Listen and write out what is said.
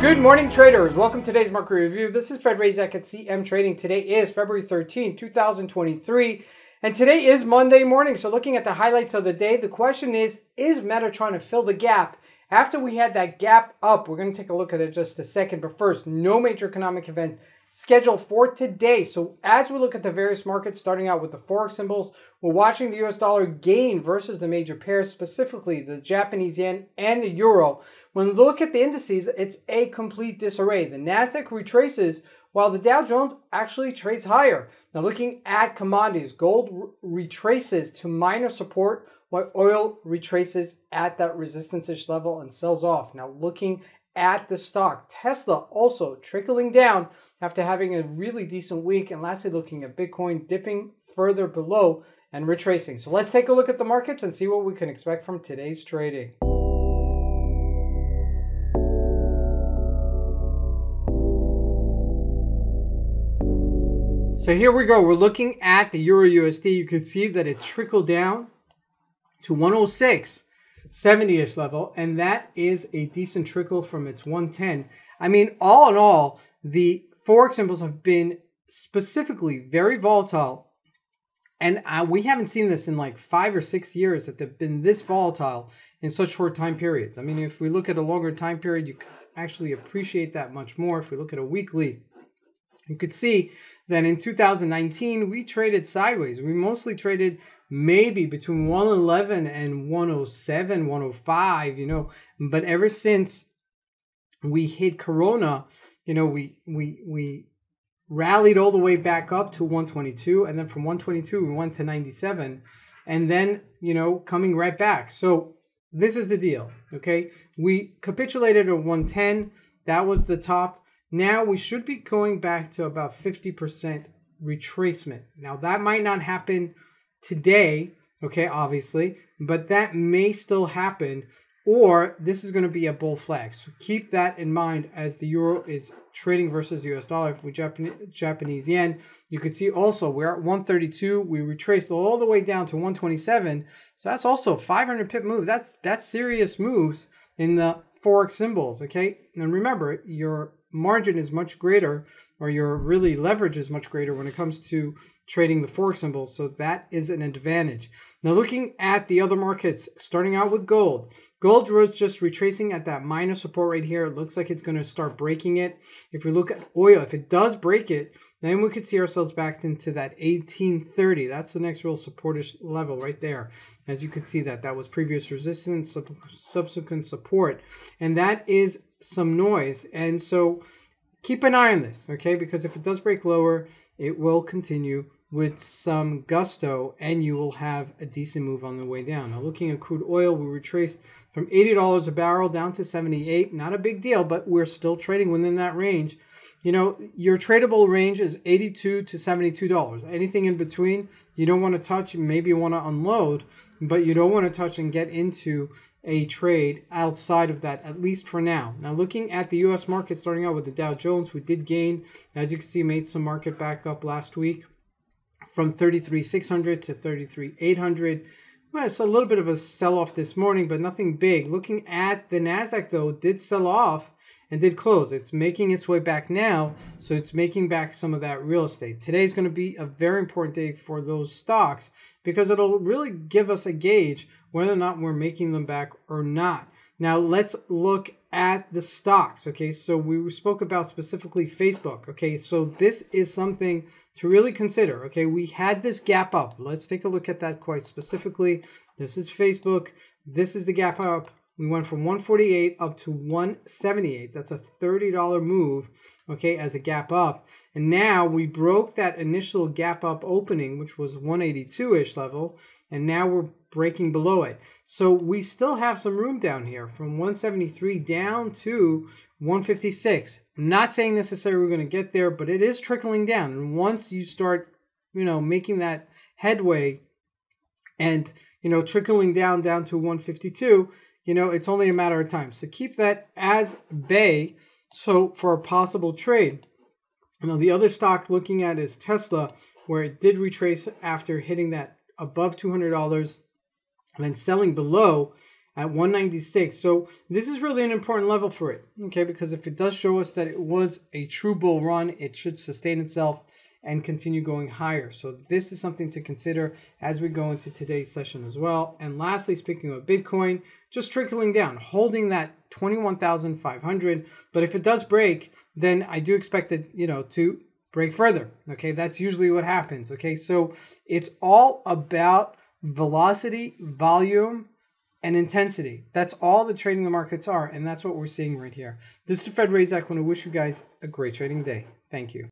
Good morning, traders. Welcome to today's market review. This is Fred Razak at CM Trading. Today is February 13, 2023. And today is Monday morning. So, looking at the highlights of the day, the question is Is Meta trying to fill the gap? After we had that gap up, we're going to take a look at it just a second. But first, no major economic event scheduled for today. So as we look at the various markets, starting out with the Forex symbols, we're watching the US dollar gain versus the major pairs, specifically the Japanese yen and the euro. When we look at the indices, it's a complete disarray. The NASDAQ retraces while the Dow Jones actually trades higher. Now looking at commodities, gold retraces to minor support while oil retraces at that resistance-ish level and sells off. Now looking at the stock. Tesla also trickling down after having a really decent week. And lastly, looking at Bitcoin dipping further below and retracing. So let's take a look at the markets and see what we can expect from today's trading. So here we go. We're looking at the Euro USD. You can see that it trickled down to 106. 70-ish level, and that is a decent trickle from its 110. I mean, all in all, the Forex symbols have been specifically very volatile, and uh, we haven't seen this in like five or six years that they've been this volatile in such short time periods. I mean, if we look at a longer time period, you could actually appreciate that much more. If we look at a weekly, you could see that in 2019, we traded sideways. We mostly traded maybe between 111 and 107, 105, you know. But ever since we hit Corona, you know, we we we rallied all the way back up to 122, and then from 122 we went to 97, and then you know coming right back. So this is the deal, okay? We capitulated at 110. That was the top. Now we should be going back to about 50% retracement. Now that might not happen today, okay, obviously, but that may still happen, or this is going to be a bull flag. So keep that in mind as the euro is trading versus US dollar. If we Japanese, Japanese yen, you can see also we're at 132. We retraced all the way down to 127. So that's also 500 pip move. That's that's serious moves in the forex symbols. Okay, and remember your margin is much greater or your really leverage is much greater when it comes to trading the forex symbols. So that is an advantage. Now looking at the other markets, starting out with gold. Gold was just retracing at that minor support right here. It looks like it's going to start breaking it. If we look at oil, if it does break it, then we could see ourselves back into that 1830. That's the next real supportish level right there. As you can see that, that was previous resistance, subsequent support. And that is some noise. And so keep an eye on this, okay? Because if it does break lower, it will continue with some gusto and you will have a decent move on the way down. Now looking at crude oil, we retraced from $80 a barrel down to 78. Not a big deal, but we're still trading within that range. You know, your tradable range is 82 to $72. Anything in between, you don't want to touch, maybe you want to unload, but you don't want to touch and get into a trade outside of that, at least for now. Now, looking at the U.S. market, starting out with the Dow Jones, we did gain, as you can see, made some market back up last week from 33,600 to 33,800. Well, it's a little bit of a sell-off this morning, but nothing big. Looking at the NASDAQ, though, did sell off and did close. It's making its way back now, so it's making back some of that real estate. Today is going to be a very important day for those stocks because it'll really give us a gauge whether or not we're making them back or not. Now let's look at the stocks. Okay, so we spoke about specifically Facebook. Okay, so this is something to really consider. Okay, we had this gap up. Let's take a look at that quite specifically. This is Facebook. This is the gap up. We went from 148 up to 178. That's a $30 move, okay, as a gap up. And now we broke that initial gap up opening, which was 182-ish level, and now we're breaking below it. So we still have some room down here from 173 down to 156. I'm not saying necessarily we're going to get there, but it is trickling down. And once you start, you know, making that headway and, you know, trickling down down to 152, you know, it's only a matter of time. So keep that as bay so for a possible trade. Now the other stock looking at is Tesla, where it did retrace after hitting that above $200 and then selling below at 196. So this is really an important level for it, okay? Because if it does show us that it was a true bull run, it should sustain itself and continue going higher. So this is something to consider as we go into today's session as well. And lastly, speaking of Bitcoin, just trickling down, holding that 21,500. But if it does break, then I do expect it, you know, to break further. Okay, that's usually what happens. Okay, so it's all about velocity, volume, and intensity. That's all the trading the markets are, and that's what we're seeing right here. This is Fred Razak. I want to wish you guys a great trading day. Thank you.